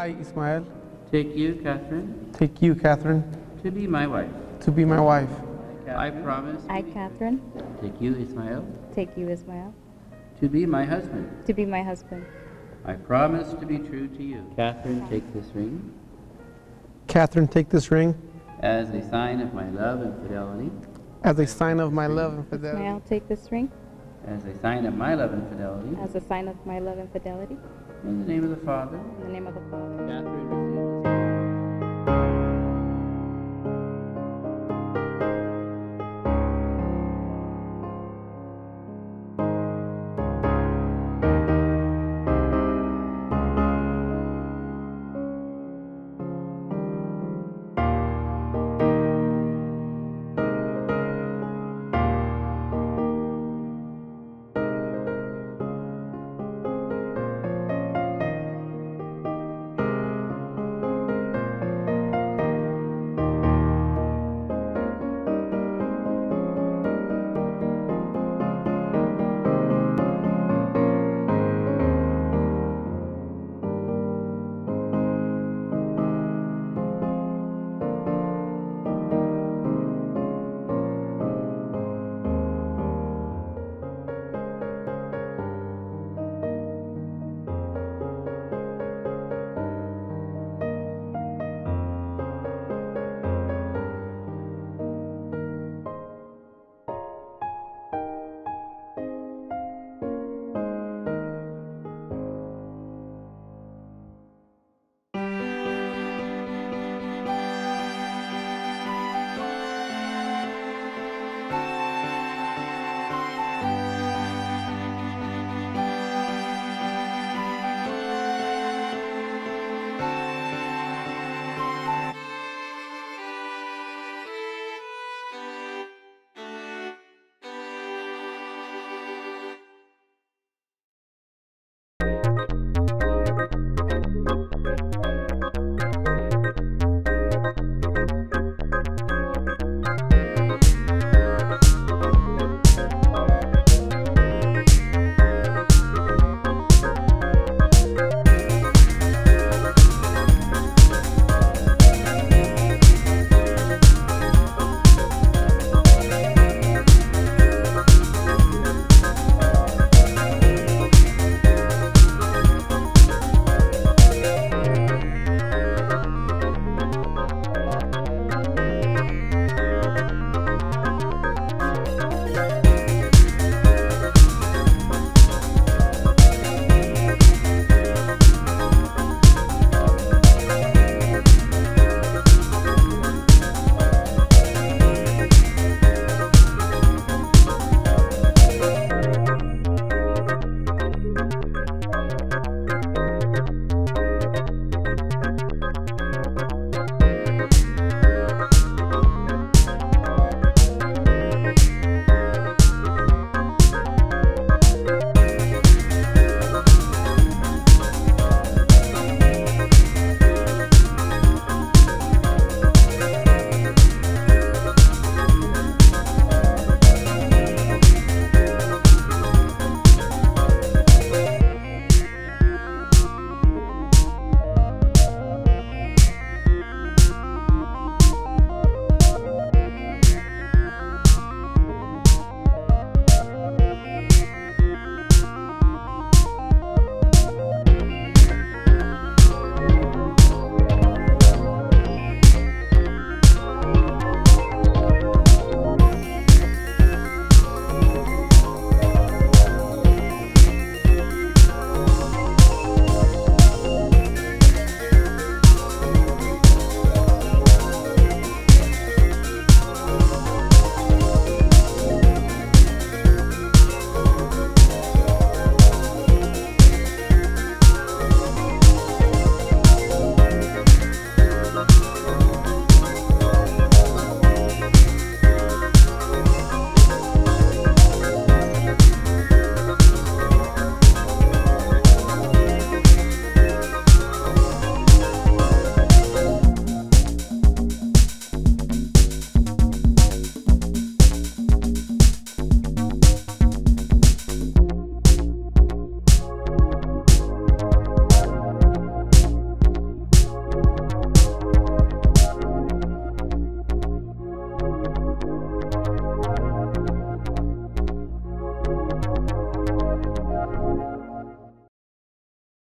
I, Ismael, take you, Katherine, take you, Katherine, to be my wife. to be my wife. I promise I, Katherine, take you, Ismael, take you, Ismael, to be my husband. to be my husband. I promise to be true to you. Katherine, take this ring Katherine, take this ring as a sign of my love and fidelity. as a sign of my love and fidelity. Ismael, take this ring As a sign of my love and fidelity. as a sign of my love and fidelity. In the name of the Father. In the name of the Father. Katherine, Música